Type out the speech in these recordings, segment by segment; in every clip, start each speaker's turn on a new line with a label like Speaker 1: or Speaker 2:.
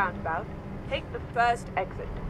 Speaker 1: roundabout, take the first exit. Exit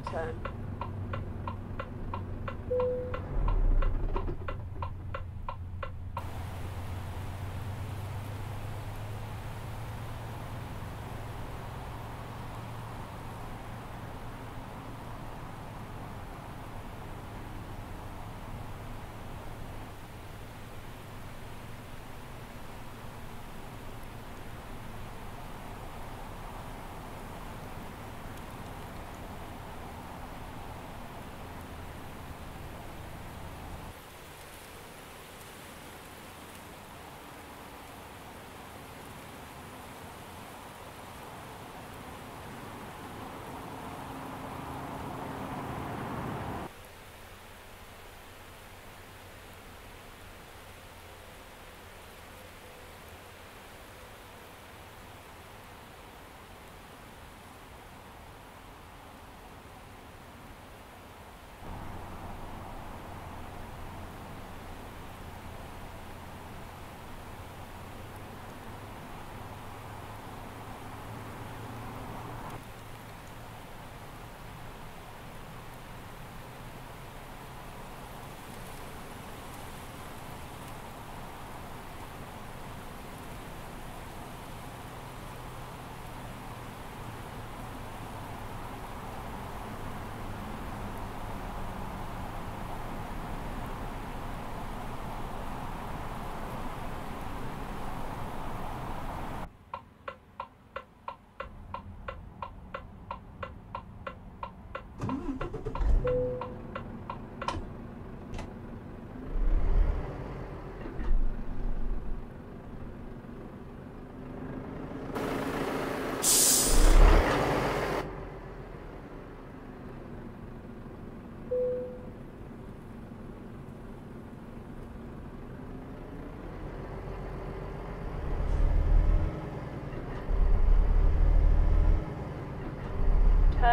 Speaker 1: U-turn.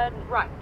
Speaker 1: Turn right.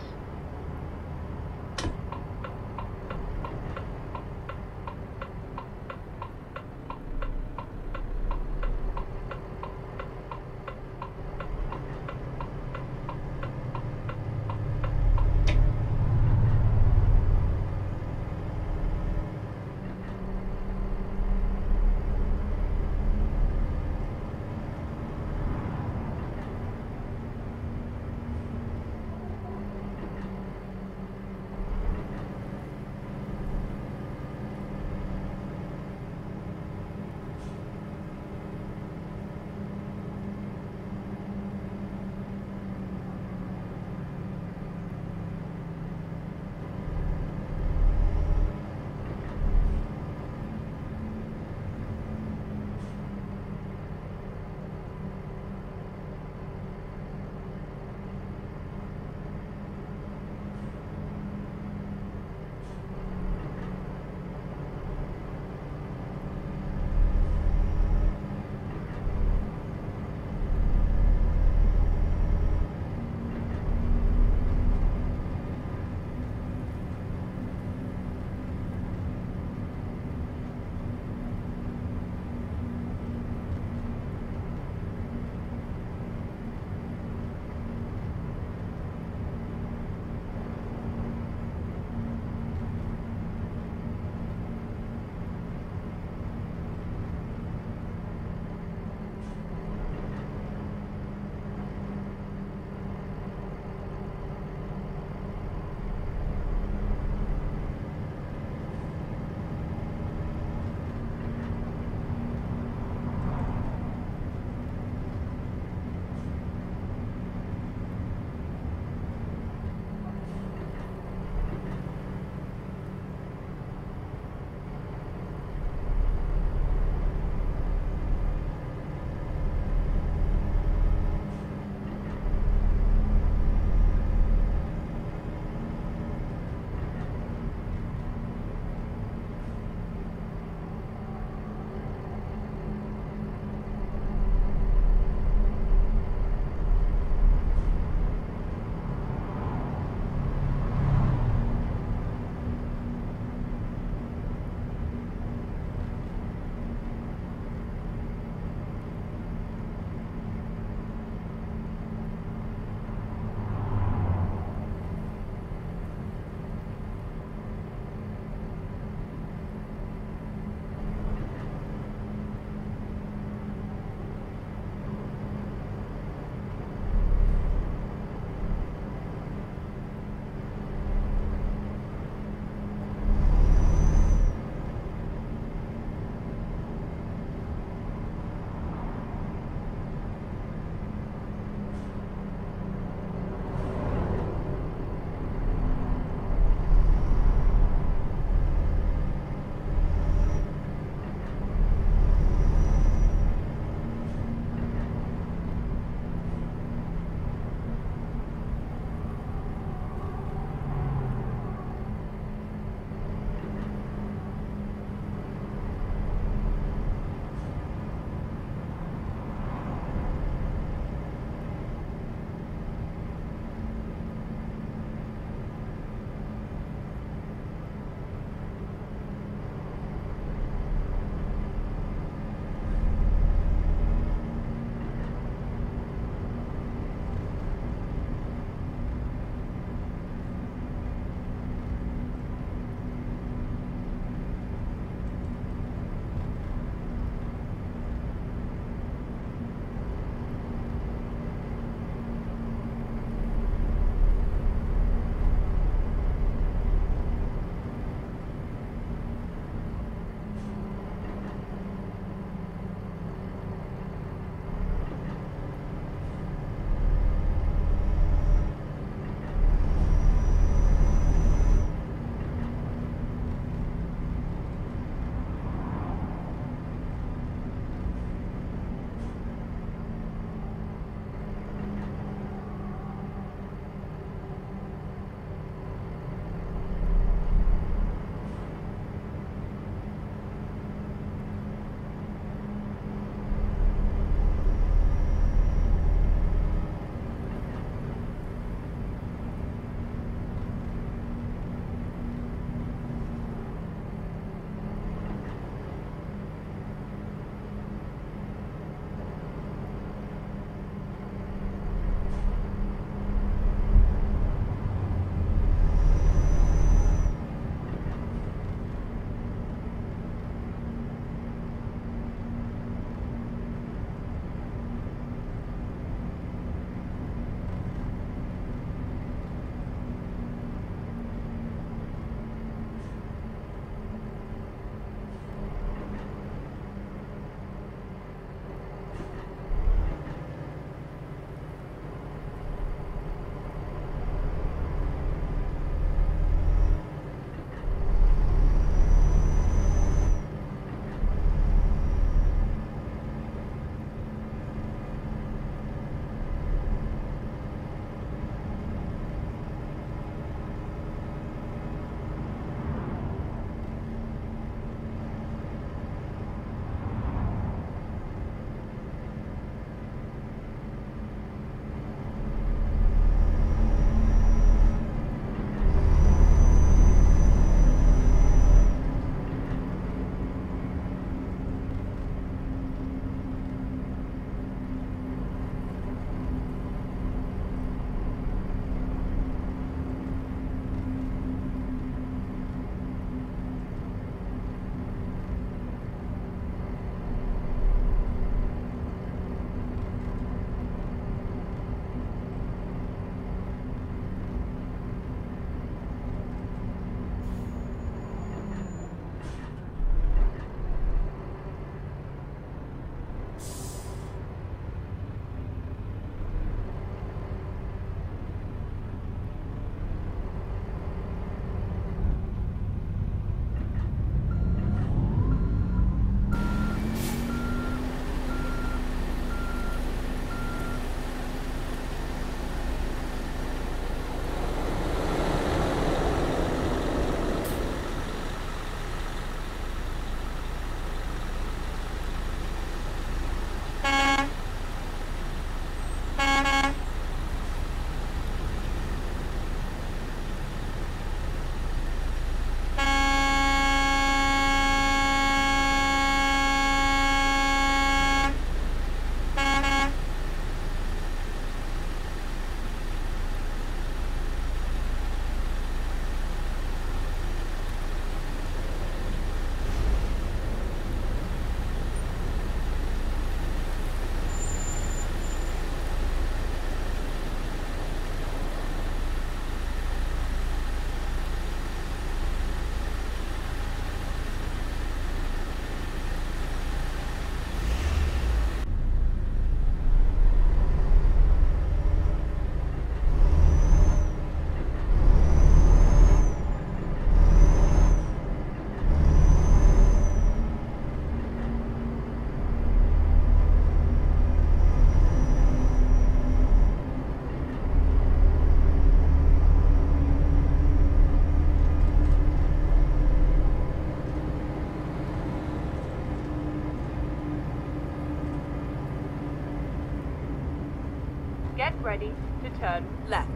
Speaker 1: To turn left.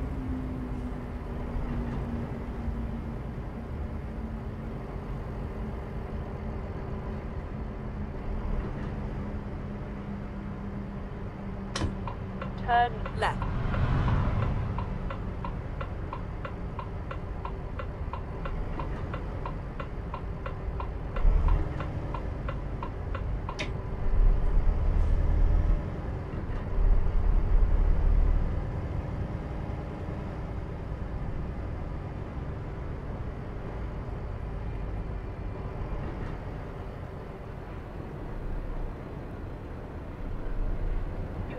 Speaker 1: Turn left. You